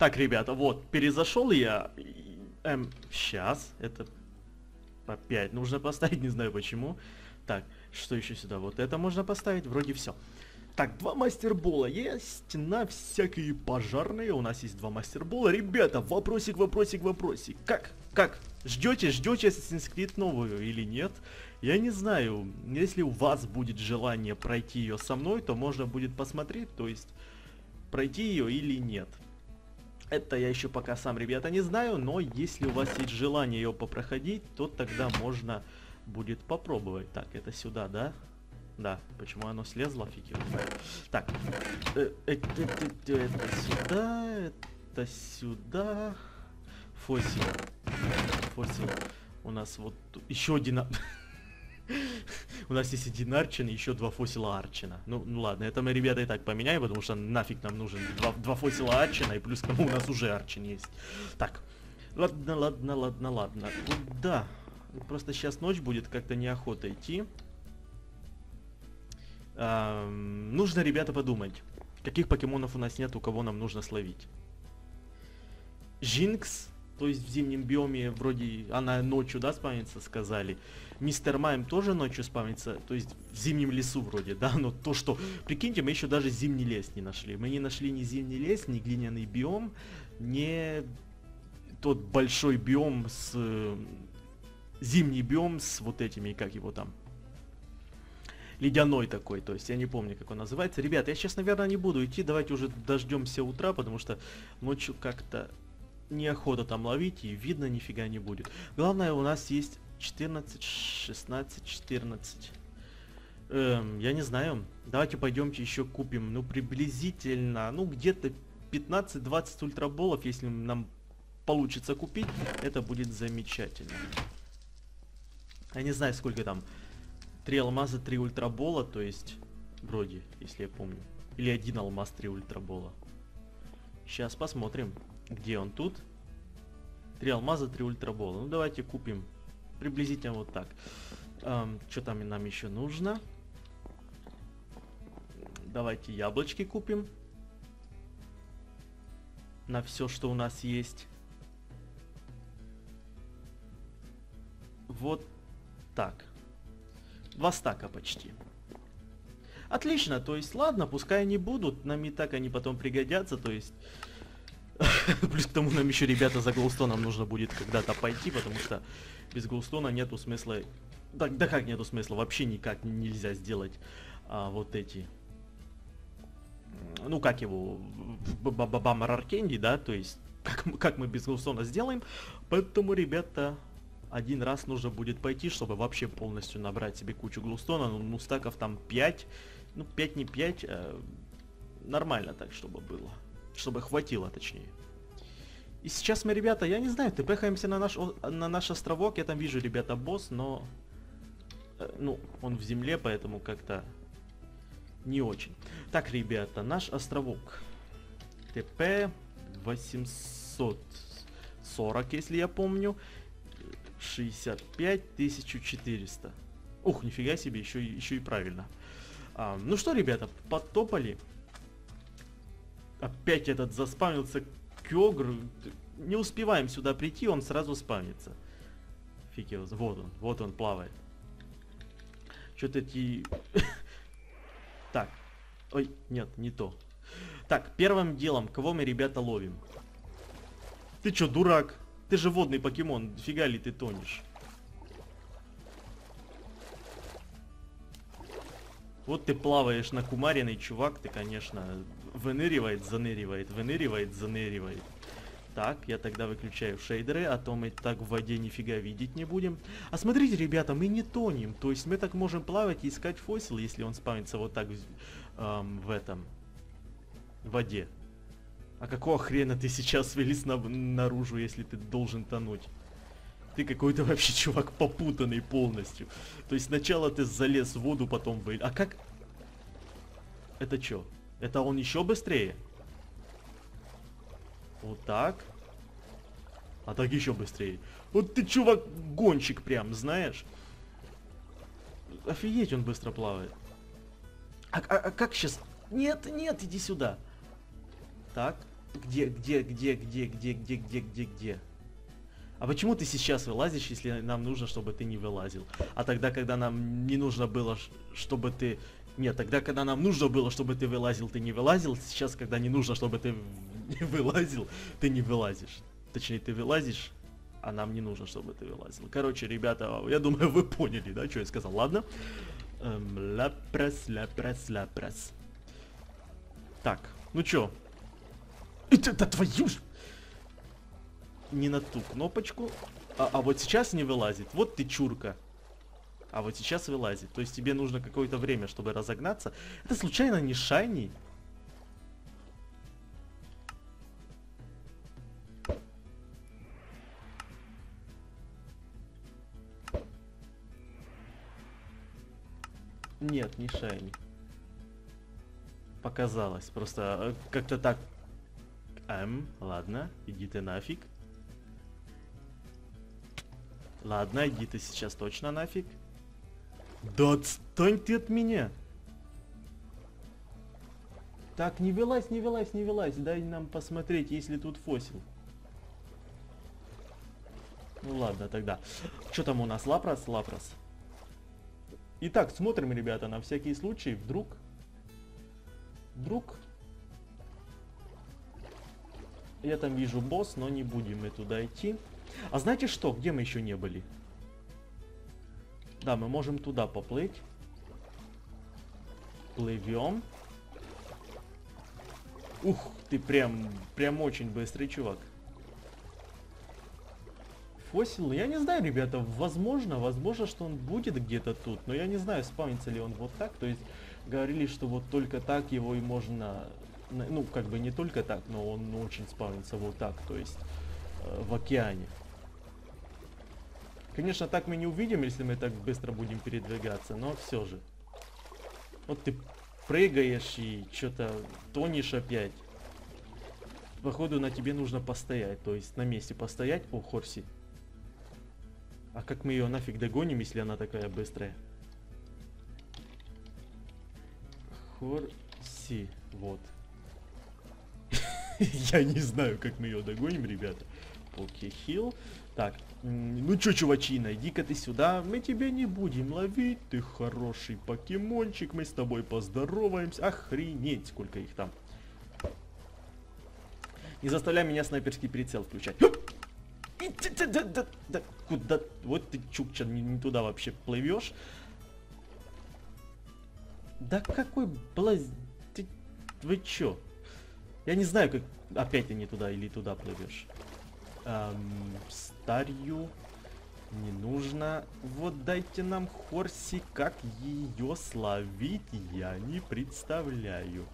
Так, ребята, вот, перезашел я. Эм, сейчас, это опять нужно поставить, не знаю почему. Так, что еще сюда? Вот это можно поставить, вроде все. Так, два мастербола есть на всякие пожарные. У нас есть два мастербола. Ребята, вопросик, вопросик, вопросик. Как? Как? Ждете, ждете Assassin's Creed новую или нет? Я не знаю. Если у вас будет желание пройти ее со мной, то можно будет посмотреть, то есть пройти ее или нет. Это я еще пока сам, ребята, не знаю, но если у вас есть желание ее попроходить, то тогда можно будет попробовать. Так, это сюда, да? Да, почему оно слезло, фиг его Так, э, э, э, это сюда, это сюда. Фосил. Фосил. У нас вот еще один... У нас есть один Арчин и еще два фосила Арчина. Ну, ну ладно, это мы, ребята, и так поменяем, потому что нафиг нам нужен два, два фосила Арчина, и плюс к тому у нас уже Арчин есть. Так, ладно, ладно, ладно, ладно. Куда? Просто сейчас ночь будет, как-то неохота идти. Эм, нужно, ребята, подумать, каких покемонов у нас нет, у кого нам нужно словить. Жинкс, то есть в зимнем биоме вроде она ночью, да, спавнится, сказали. Мистер Майм тоже ночью спавнится, то есть в зимнем лесу вроде, да, но то, что, прикиньте, мы еще даже зимний лес не нашли. Мы не нашли ни зимний лес, ни глиняный биом, ни тот большой биом с... Зимний биом с вот этими, как его там, ледяной такой, то есть я не помню, как он называется. Ребята, я сейчас, наверное, не буду идти, давайте уже дождемся утра, потому что ночью как-то неохота там ловить, и видно нифига не будет. Главное, у нас есть 14, 16, 14. Эм, я не знаю, давайте пойдемте еще купим, ну, приблизительно, ну, где-то 15-20 ультраболов, если нам получится купить, это будет замечательно. Я не знаю, сколько там, Три алмаза, три ультрабола, то есть, вроде, если я помню. Или один алмаз, три ультрабола. Сейчас посмотрим, где он тут. Три алмаза, три ультрабола. Ну, давайте купим приблизительно вот так. Эм, что там нам еще нужно? Давайте яблочки купим. На все, что у нас есть. Вот так. Два стака почти. Отлично, то есть ладно, пускай они будут, нам и так они потом пригодятся, то есть... Плюс к тому нам еще, ребята, за Голстоном нужно будет когда-то пойти, потому что без Голстона нету смысла... Да, да как нету смысла? Вообще никак нельзя сделать а, вот эти... Ну как его... Бамар Аркенди, да, то есть... Как, как мы без Голстона сделаем? Поэтому, ребята, один раз нужно будет пойти, чтобы вообще полностью набрать себе кучу глустона. Ну, ну стаков там 5. Ну, 5 не 5. А нормально так, чтобы было. Чтобы хватило, точнее. И сейчас мы, ребята, я не знаю, тпхаемся на наш, на наш островок. Я там вижу, ребята, босс, но... Э, ну, он в земле, поэтому как-то не очень. Так, ребята, наш островок. ТП 840, если я помню. 65 1400. Ух, нифига себе, еще, еще и правильно. А, ну что, ребята, подтопали. Опять этот заспавнился Кёгр. Не успеваем сюда прийти, он сразу спавнится. Фиг его, вот он, вот он плавает. Что-то эти... так, ой, нет, не то. Так, первым делом, кого мы, ребята, ловим? Ты чё, дурак? Ты же водный покемон, фига ли ты тонешь? Вот ты плаваешь на кумариной, чувак, ты, конечно, выныривает, заныривает, выныривает, заныривает. Так, я тогда выключаю шейдеры, а то мы так в воде нифига видеть не будем. А смотрите, ребята, мы не тонем. То есть мы так можем плавать и искать фосил, если он спавнится вот так эм, в этом в воде. А какого хрена ты сейчас вылез на наружу, если ты должен тонуть? Ты какой-то вообще чувак попутанный полностью. То есть сначала ты залез в воду, потом вылез. А как... Это что? Это он еще быстрее? Вот так. А так еще быстрее. Вот ты, чувак, гонщик прям, знаешь? Офигеть, он быстро плавает. А, а, а как сейчас? Нет, нет, иди сюда. Так. Где, где, где, где, где, где, где, где, где? А почему ты сейчас вылазишь, если нам нужно, чтобы ты не вылазил? А тогда, когда нам не нужно было, чтобы ты... Нет, тогда, когда нам нужно было, чтобы ты вылазил, ты не вылазил. Сейчас, когда не нужно, чтобы ты вылазил, ты не вылазишь. Точнее, ты вылазишь, а нам не нужно, чтобы ты вылазил. Короче, ребята, я думаю, вы поняли, да, что я сказал. Ладно. Эм, ляпрес, ляпрес, ляпрес. Так, ну чё? Это, это твою ж... Не на ту кнопочку. А, а вот сейчас не вылазит. Вот ты чурка. А вот сейчас вылазит. То есть тебе нужно какое-то время, чтобы разогнаться. Это случайно не шайни? Нет, не шайни. Показалось. Просто э, как-то так... Эм, ладно, иди ты нафиг. Ладно, иди ты сейчас точно нафиг. Да отстань ты от меня! Так, не вылазь, не вылазь, не вылазь. Дай нам посмотреть, есть ли тут фосил. Ну ладно, тогда. Что там у нас? Лапрос? Лапрос. Итак, смотрим, ребята, на всякий случай. Вдруг... Вдруг... Я там вижу босс, но не будем мы туда идти. А знаете что? Где мы еще не были? Да, мы можем туда поплыть. Плывем. Ух, ты прям, прям очень быстрый чувак. Фосил, я не знаю, ребята, возможно, возможно, что он будет где-то тут, но я не знаю, спавнится ли он вот так, то есть говорили, что вот только так его и можно, ну, как бы не только так, но он очень спавнится вот так, то есть э, в океане. Конечно, так мы не увидим, если мы так быстро будем передвигаться, но все же. Вот ты прыгаешь и что-то тонешь опять. Походу на тебе нужно постоять, то есть на месте постоять. О, Хорси. А как мы ее нафиг догоним, если она такая быстрая? Хорси. Вот. Я не знаю, как мы ее догоним, ребята. Покехил. Так, ну чё, чувачина, иди-ка ты сюда, мы тебя не будем ловить, ты хороший покемончик, мы с тобой поздороваемся, охренеть, сколько их там. Не заставляй меня снайперский прицел включать. Куда? Вот ты, Чукча, не, не туда вообще плывешь. Да какой блаз... Ты... Вы чё? Я не знаю, как... Опять ты не туда или туда плывешь. Эм, старью не нужно. Вот дайте нам Хорси, как ее словить, я не представляю.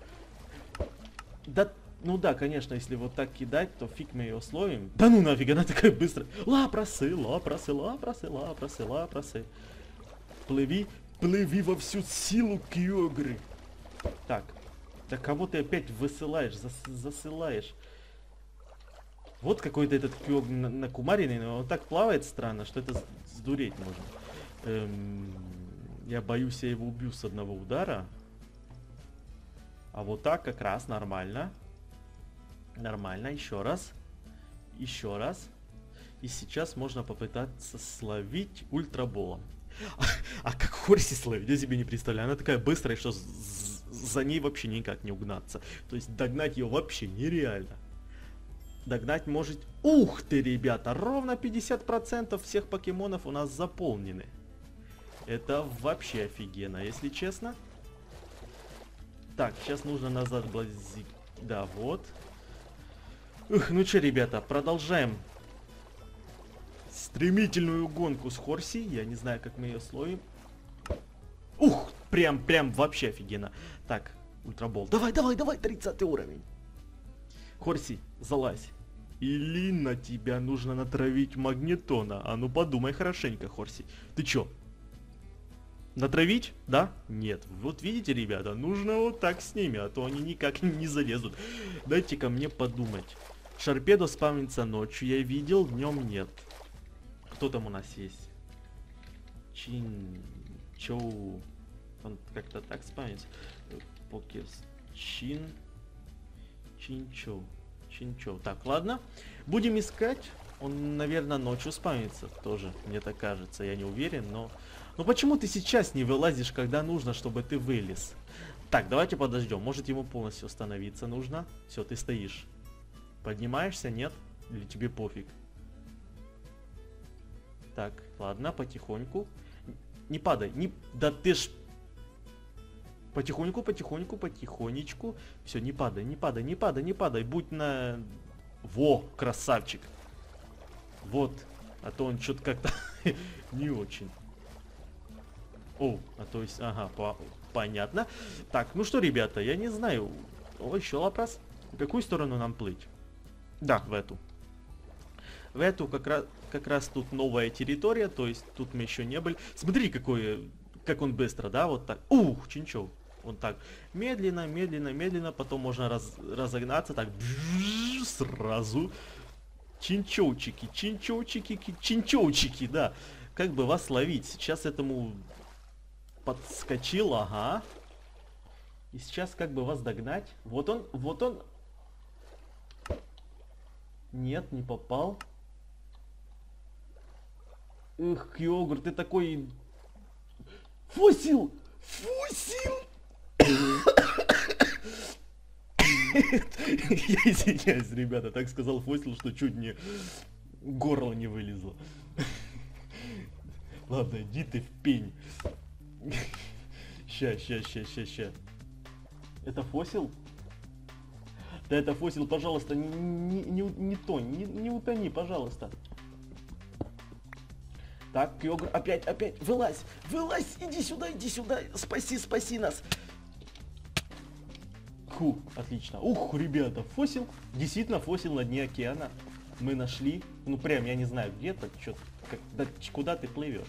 Да ну да, конечно, если вот так кидать, то фиг мы ее словим. Да ну нафиг, она такая быстрая. Лапросы, лапросы, лапросы, лапросы, лапросы. Плыви, плыви во всю силу, Кьогры. Так, да кого ты опять высылаешь, зас засылаешь? Вот какой-то этот Кьог на, на но он так плавает странно, что это сдуреть можно. Эм, я боюсь, я его убью с одного удара. А вот так как раз нормально. Нормально, еще раз. Еще раз. И сейчас можно попытаться словить ультраболом. А, а как Хорси словить, я себе не представляю. Она такая быстрая, что за ней вообще никак не угнаться. То есть догнать ее вообще нереально. Догнать может... Ух ты, ребята! Ровно 50% всех покемонов у нас заполнены. Это вообще офигенно, если честно. Так, сейчас нужно назад блазик. Да, вот. Ух, ну что, ребята, продолжаем стремительную гонку с Хорси. Я не знаю, как мы ее словим. Ух, прям, прям вообще офигенно. Так, ультрабол. Давай, давай, давай, 30 уровень. Хорси, залазь. Или на тебя нужно натравить магнетона. А ну подумай хорошенько, Хорси. Ты чё, Натравить? Да? Нет. Вот видите, ребята, нужно вот так с ними, а то они никак не залезут. Дайте-ка мне подумать. Sharpedo спавнится ночью, я видел, днем нет. Кто там у нас есть? Chin... Chou... Он как-то так спавнится. Покерс... Chin... Chinchou. Chinchou. Так, ладно. Будем искать. Он, наверное, ночью спавнится тоже, мне так кажется. Я не уверен, но... Ну почему ты сейчас не вылазишь, когда нужно, чтобы ты вылез? Так, давайте подождем. Может ему полностью остановиться нужно? Все, ты стоишь. Поднимаешься, нет? Или тебе пофиг? Так, ладно, потихоньку. Не падай, не... Да ты ж... Потихоньку, потихоньку, потихонечку. Все, не падай, не падай, не падай, не падай. Будь на... Во, красавчик. Вот. А то он что-то как-то не очень. О, а то есть, ага, по понятно. Так, ну что, ребята, я не знаю. О, еще вопрос. В какую сторону нам плыть? Да, в эту. В эту как раз, как раз тут новая территория, то есть тут мы еще не были. Смотри, какой, как он быстро, да, вот так. Ух, чинчоу. Он так медленно, медленно, медленно, потом можно раз, разогнаться, так сразу. Чинчоучики, чинчоучики, чинчоучики, да. Как бы вас ловить? Сейчас этому подскочил, ага. И сейчас как бы вас догнать. Вот он, вот он. Нет, не попал. Эх, Кьогур, ты такой... Фосил! Фосил! Я извиняюсь, ребята, так сказал Фосил, что чуть не горло не вылезло. Ладно, иди ты в пень. Ща, ща, ща, ща, ща. Это Фосил? Да это Фосил, пожалуйста, не, не, не, не то, не, не утони, пожалуйста. Так, Кьогр, опять, опять, вылазь, вылазь, иди сюда, иди сюда, спаси, спаси нас. Фу, отлично. Ух, ребята, фосил, действительно фосил на дне океана. Мы нашли, ну прям, я не знаю, где-то, что да, куда ты плывешь.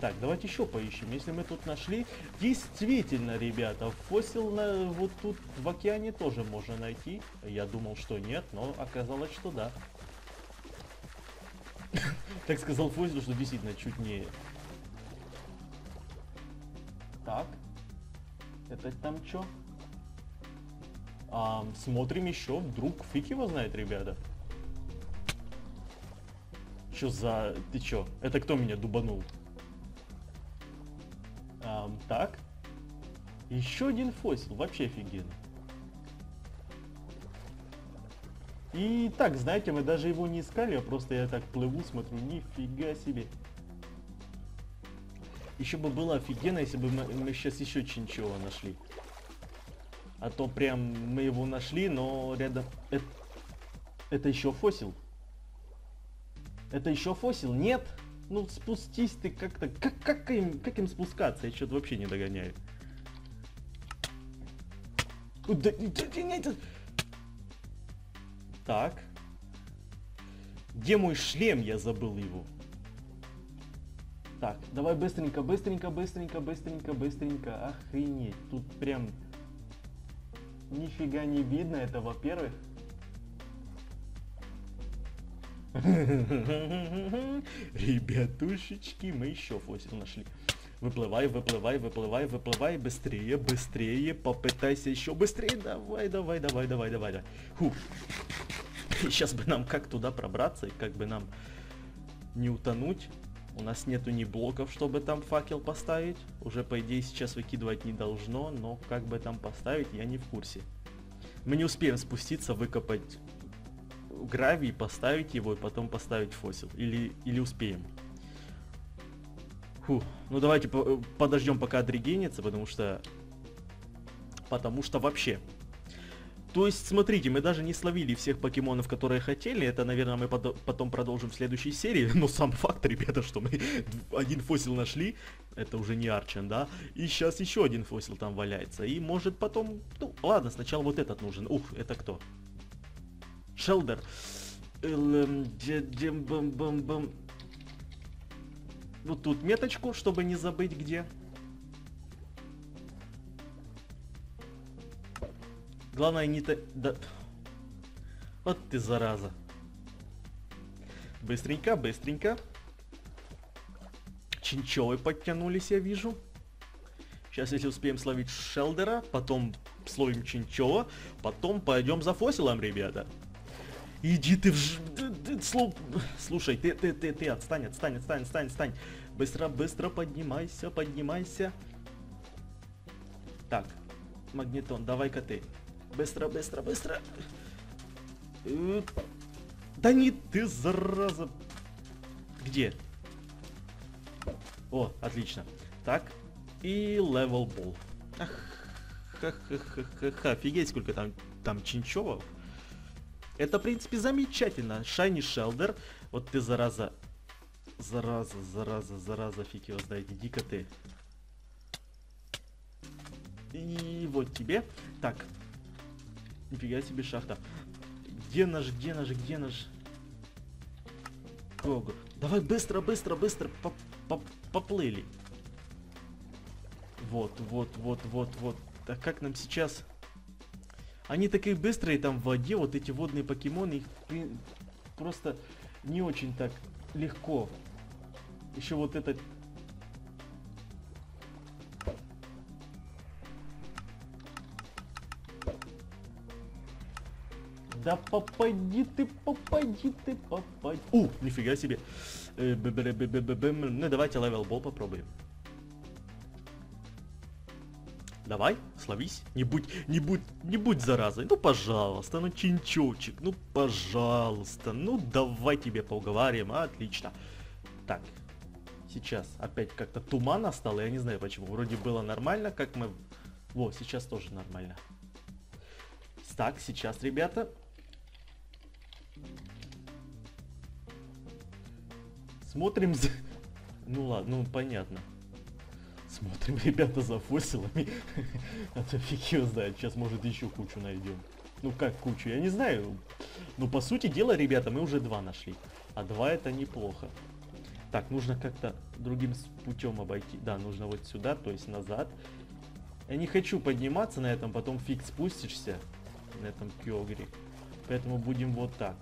Так, давайте еще поищем. Если мы тут нашли, действительно, ребята, фосил на, вот тут в океане тоже можно найти. Я думал, что нет, но оказалось, что да. Так сказал Фосил, что действительно чуть не... Так. Это там что? А, смотрим еще, вдруг фиг его знает, ребята. Что за... Ты чё? Это кто меня дубанул? А, так. Еще один фосил, вообще офигенно. И так, знаете, мы даже его не искали, а просто я так плыву, смотрю, нифига себе. Еще бы было офигенно, если бы мы, мы сейчас еще чинчего нашли. А то прям мы его нашли, но рядом... Это, это еще фосил? Это еще фосил? Нет? Ну спустись ты как-то... Как, как, им, как им спускаться? Я что-то вообще не догоняю. Да, так. Где мой шлем? Я забыл его. Так, давай быстренько, быстренько, быстренько, быстренько, быстренько. Охренеть. Тут прям Нифига не видно, это во-первых. Ребятушечки, мы еще фосил нашли. Выплывай, выплывай, выплывай, выплывай, быстрее, быстрее, попытайся еще быстрее, давай, давай, давай, давай, давай, давай. Фу. Сейчас бы нам как туда пробраться и как бы нам не утонуть. У нас нету ни блоков, чтобы там факел поставить. Уже, по идее, сейчас выкидывать не должно, но как бы там поставить, я не в курсе. Мы не успеем спуститься, выкопать гравий, поставить его и потом поставить фосил. Или, или успеем. Фу. Ну давайте подождем пока отрегенится, потому что... Потому что вообще то есть, смотрите, мы даже не словили всех покемонов, которые хотели. Это, наверное, мы потом продолжим в следующей серии. Но сам факт, ребята, что мы один фосил нашли, это уже не Арчен, да? И сейчас еще один фосил там валяется. И может потом... Ну, ладно, сначала вот этот нужен. Ух, это кто? Шелдер. Вот тут меточку, чтобы не забыть где. Главное не то... Да... Вот ты зараза. Быстренько, быстренько. Чинчевы подтянулись, я вижу. Сейчас, если успеем словить Шелдера, потом словим Чинчева, потом пойдем за фосилом, ребята. Иди ты в... ж- Слушай, ты, ты, ты, ты, отстань, отстань, отстань, отстань, отстань. Быстро, быстро поднимайся, поднимайся. Так, Magneton, давай-ка ты. Быстро, быстро, быстро. Да не ты, зараза. Где? О, отлично. Так, и level ball. Ах, ха-ха-ха-ха, офигеть, сколько там, там Chinchou ов. Это, в принципе, замечательно. Shiny Shellder. Вот ты, зараза. Зараза, зараза, зараза, фиг его знает. Иди-ка ты. И вот тебе. Так. Нифига себе шахта. Где наш, где наш, где наш? Кого? Давай быстро, быстро, быстро. Поп- поп- Поплыли. Вот, вот, вот, вот, вот. Так как нам сейчас... Они такие быстрые там в воде, вот эти водные покемоны, их просто не очень так легко. Еще вот этот... Да попади ты, попади ты, попади. У, нифига себе. Э. Ну давайте level ball попробуем. Давай, словись. Не будь, не будь, не будь заразой. Ну, пожалуйста, ну, чинчочек, ну, пожалуйста. Ну, давай тебе поуговариваем. Отлично. Так, сейчас опять как-то тумана стало, я не знаю почему. Вроде было нормально, как мы... Во, сейчас тоже нормально. Так, сейчас, ребята. Смотрим за... Ну ладно, ну понятно. Смотрим, ребята, за фосилами. А то фиг его знает, сейчас может еще кучу найдем. Ну как кучу, я не знаю. Ну по сути дела, ребята, мы уже два нашли. А два это неплохо. Так, нужно как-то другим путем обойти. Да, нужно вот сюда, то есть назад. Я не хочу подниматься на этом, потом фиг спустишься на этом кёгре. Поэтому будем вот так.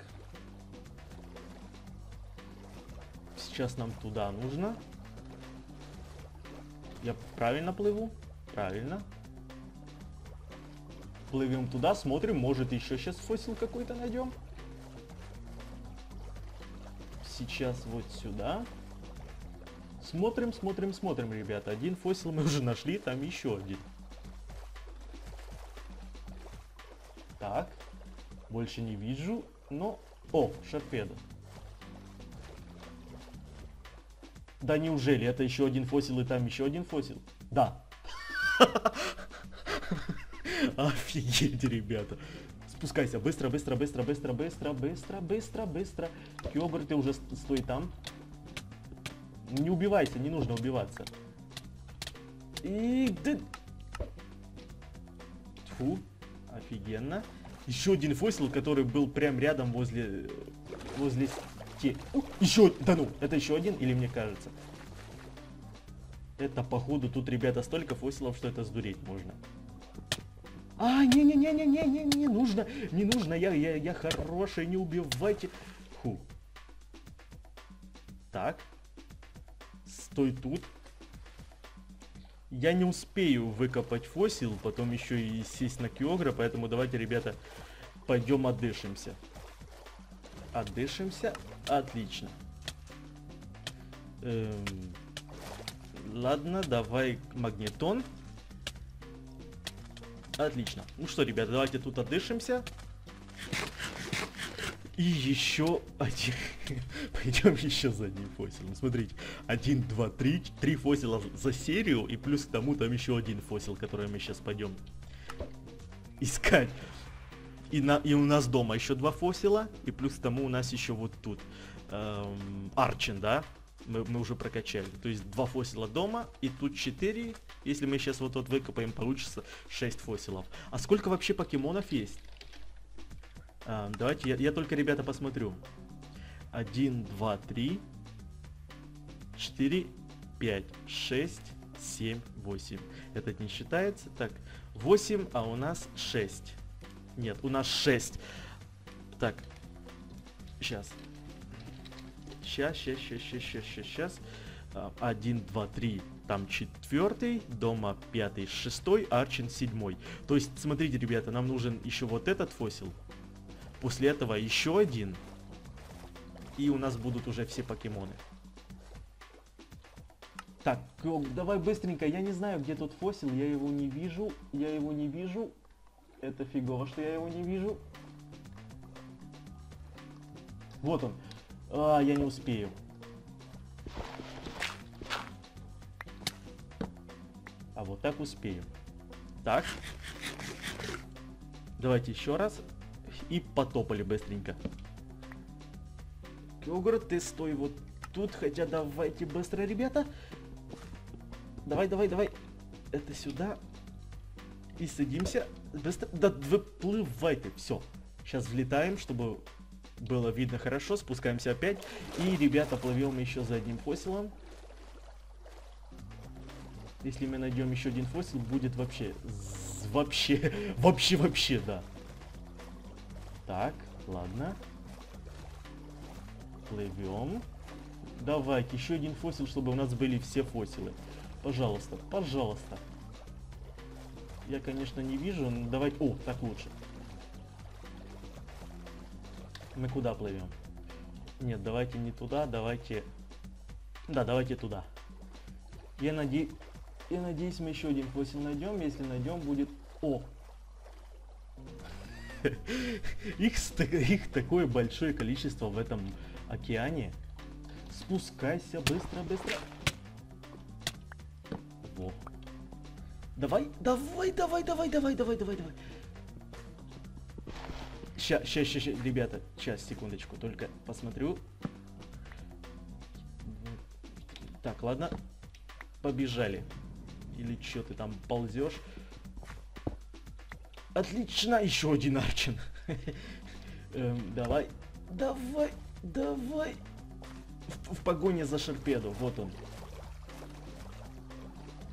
Сейчас нам туда нужно. Я правильно плыву? Правильно. Плывем туда, смотрим, может еще сейчас фосил какой-то найдем. Сейчас вот сюда. Смотрим, смотрим, смотрим, ребята. Один фосил мы уже нашли, там еще один. Так. Больше не вижу, но... О, шарпеда. Да неужели? Это еще один фосил и там еще один фосил? Да. Офигеть, ребята. Спускайся. Быстро, быстро, быстро, быстро, быстро, быстро, быстро, быстро. Кёбр, ты уже стой там. Не убивайся, не нужно убиваться. И ты... Тьфу, офигенно. Еще один фосил, который был прям рядом возле... Возле те... Еще... Да ну, это еще один или мне кажется? Это походу тут, ребята, столько фосилов, что это сдуреть можно. А, не-не-не-не-не-не, не нужно, не нужно, я, я, я хороший, не убивайте. Фу. Так. Стой тут. Я не успею выкопать фосил, потом еще и сесть на Киогра, поэтому давайте, ребята, пойдем отдышимся. Отдышимся. Отлично. Эм, ладно, давай магнитон. Отлично. Ну что, ребята, давайте тут отдышимся. И еще один. Пойдем еще за одним фосилом. Смотрите. Один, два, три. Три фосила за серию. И плюс к тому там еще один фосил, который мы сейчас пойдем искать. И, на, и у нас дома еще два фосила. И плюс к тому у нас еще вот тут. эм, Арчин, да? Мы, мы уже прокачали. То есть два фосила дома. И тут четыре. Если мы сейчас вот вот выкопаем, получится 6 фосилов. А сколько вообще покемонов есть? А, давайте, я, я только, ребята, посмотрю. 1, 2, 3, 4, 5, 6, 7, 8. Этот не считается. Так, 8, а у нас 6. Нет, у нас 6. Так, сейчас. Сейчас, сейчас, сейчас, сейчас, сейчас, сейчас, сейчас. 1, 2, 3, там четвертый, дома пятый, шестой, Арчин седьмой. То есть, смотрите, ребята, нам нужен еще вот этот фосил. После этого еще один. И у нас будут уже все покемоны. Так, давай быстренько. Я не знаю, где тут фосил. Я его не вижу. Я его не вижу. Это фигово, что я его не вижу. Вот он. А, я не успею. А вот так успею. Так. Давайте еще раз. И потопали быстренько. Кёгр, ты стой вот тут, хотя давайте быстро, ребята. Давай, давай, давай. Это сюда. И садимся. Быстро. Да выплывай ты. Все. Сейчас влетаем, чтобы было видно хорошо. Спускаемся опять. И, ребята, плывем еще за одним фосилом. Если мы найдем еще один фосил, будет вообще... Вообще, вообще, вообще, да. Так, ладно. Плывем. Давайте, еще один фосил, чтобы у нас были все фосилы. Пожалуйста, пожалуйста. Я, конечно, не вижу, но давай... О, так лучше. Мы куда плывем? Нет, давайте не туда, давайте... Да, давайте туда. Я надеюсь... Я надеюсь, мы еще один фосил найдем. Если найдем, будет... О! их, их такое большое количество в этом океане. Спускайся быстро, быстро. Во. Давай, давай, давай, давай, давай, давай, давай, давай. Ща, ща, ща, ща, ребята, сейчас, секундочку, только посмотрю. Так, ладно. Побежали. Или что ты там ползешь? Отлично, еще один Арчин. эм, давай, давай, давай. В, в погоне за Шарпеду, вот он.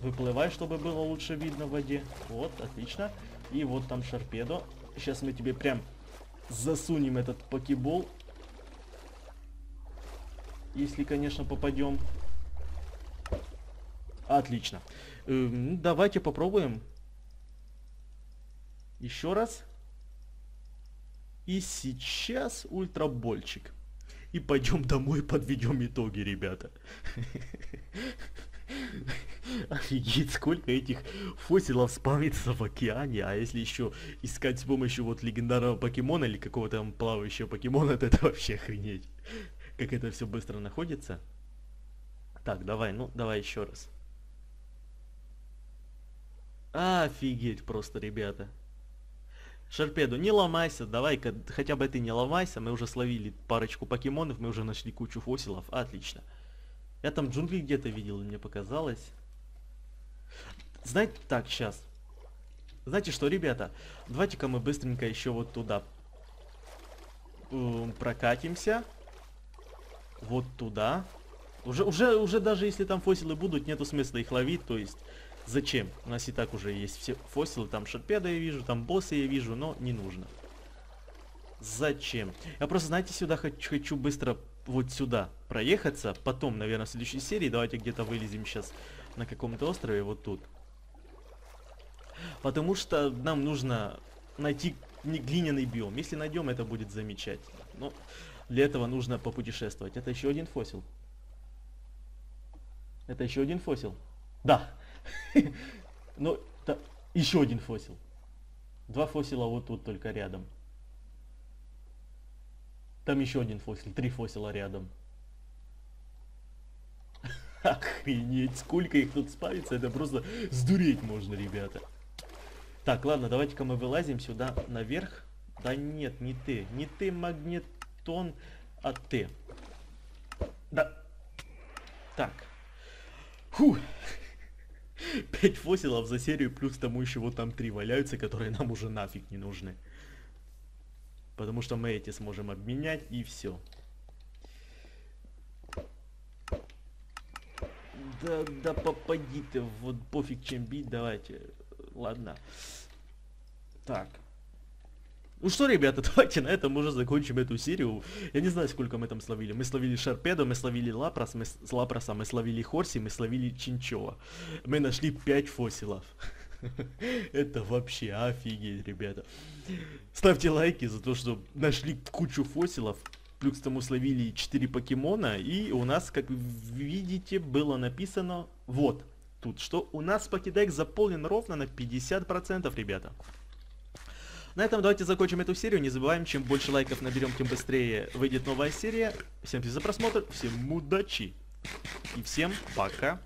Выплывай, чтобы было лучше видно в воде. Вот, отлично. И вот там Шарпедо. Сейчас мы тебе прям засунем этот покебол. Если, конечно, попадем. Отлично. Эм, давайте попробуем. Еще раз. И сейчас ультрабольчик. И пойдем домой подведем итоги, ребята. Офигеть, сколько этих фосилов спавнится в океане, а если еще искать с помощью вот легендарного покемона или какого-то там плавающего покемона, то это вообще охренеть. Как это все быстро находится. Так, давай, ну, давай еще раз. Офигеть просто, ребята. Шарпеду, не ломайся, давай-ка, хотя бы ты не ломайся, мы уже словили парочку покемонов, мы уже нашли кучу фосилов, отлично. Я там джунгли где-то видел, мне показалось. Знаете, так, сейчас. Знаете что, ребята, давайте-ка мы быстренько еще вот туда прокатимся. Вот туда. Уже, уже, уже даже если там фосилы будут, нету смысла их ловить, то есть зачем? У нас и так уже есть все фосилы, там шарпеда я вижу, там боссы я вижу, но не нужно. Зачем? Я просто, знаете, сюда хочу, хочу быстро вот сюда проехаться. Потом, наверное, в следующей серии давайте где-то вылезем сейчас на каком-то острове вот тут. Потому что нам нужно найти глиняный биом. Если найдем, это будет замечательно. Но для этого нужно попутешествовать. Это еще один фосил. Это еще один фосил. Да. Ну, еще один фосил. Два фосила вот тут только рядом. Там еще один фосил, три фосила рядом. Охренеть, сколько их тут спавится, это просто сдуреть можно, ребята. Так, ладно, давайте-ка мы вылазим сюда наверх. Да нет, не ты, не ты, магнетон, а ты. Да. Так. Фу. Пять фосилов за серию, плюс тому еще вот там три валяются, которые нам уже нафиг не нужны. Потому что мы эти сможем обменять и все. Да, да попади ты, вот пофиг чем бить, давайте. Ладно. Так. Ну что, ребята, давайте на этом уже закончим эту серию. Я не знаю, сколько мы там словили. Мы словили Шарпедо, мы словили Лапрос, мы с Лапроса, мы словили Хорси, мы словили Чинчова. Мы нашли 5 фосилов. Это вообще офигеть, ребята. Ставьте лайки за то, что нашли кучу фосилов. Плюс тому словили 4 покемона. И у нас, как видите, было написано вот тут, что у нас покедек заполнен ровно на 50%, ребята. На этом давайте закончим эту серию. Не забываем, чем больше лайков наберем, тем быстрее выйдет новая серия. Всем спасибо за просмотр, всем удачи и всем пока.